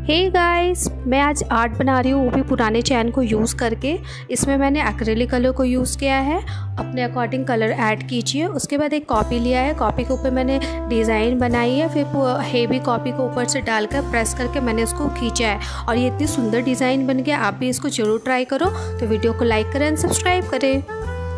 हे hey guys मैं आज art बना रही हूँ, वो भी पुराने चैन को यूज़ करके। इसमें मैंने एक्रेलिक कलर को यूज़ किया है। अपने अकॉर्डिंग कलर ऐड कीजिए। उसके बाद एक कॉपी लिया है। कॉपी के ऊपर मैंने डिज़ाइन बनाई है। फिर हेवी कॉपी को ऊपर से डालकर प्रेस करके मैंने उसको खींचा है। और ये इतनी सुंदर डिज़ाइन बन गया, आप भी इसको ज़रूर ट्राई करो। तो वीडियो को लाइक करें एंड सब्सक्राइब करें।